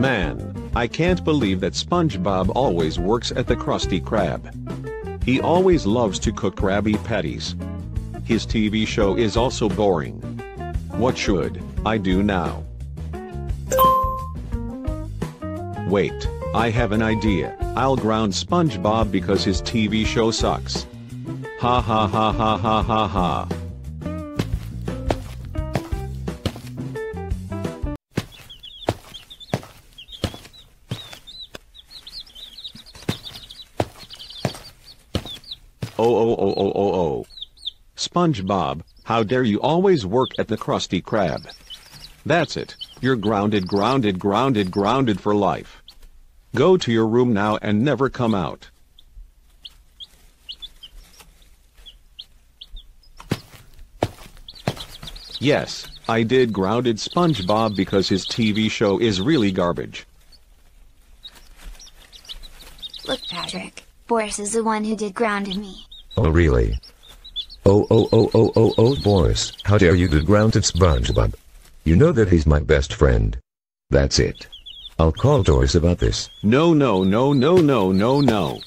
Man, I can't believe that SpongeBob always works at the Krusty Krab. He always loves to cook Krabby Patties. His TV show is also boring. What should I do now? Wait, I have an idea. I'll ground SpongeBob because his TV show sucks. Ha ha ha ha ha ha ha. Oh oh oh oh oh oh. SpongeBob, how dare you always work at the Krusty Krab. That's it, you're grounded grounded grounded grounded for life. Go to your room now and never come out. Yes, I did grounded SpongeBob because his TV show is really garbage. Look, Patrick. Boris is the one who did grounded me. Oh really? Oh, oh oh oh oh oh oh Boris, how dare you do grounded SpongeBob? You know that he's my best friend. That's it. I'll call Doris about this. No no no no no no no.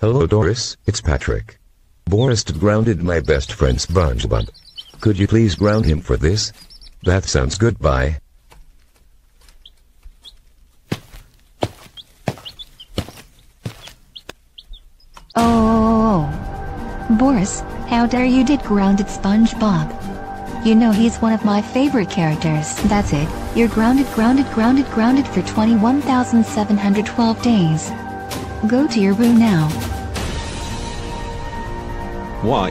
Hello Doris, it's Patrick. Boris grounded my best friend SpongeBob. Could you please ground him for this? That sounds good bye. Boris, how dare you did grounded SpongeBob? You know he's one of my favorite characters. That's it. You're grounded, grounded, grounded, grounded for 21,712 days. Go to your room now. Why